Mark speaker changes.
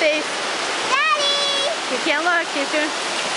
Speaker 1: face.
Speaker 2: Daddy!
Speaker 1: You can't look. He's doing.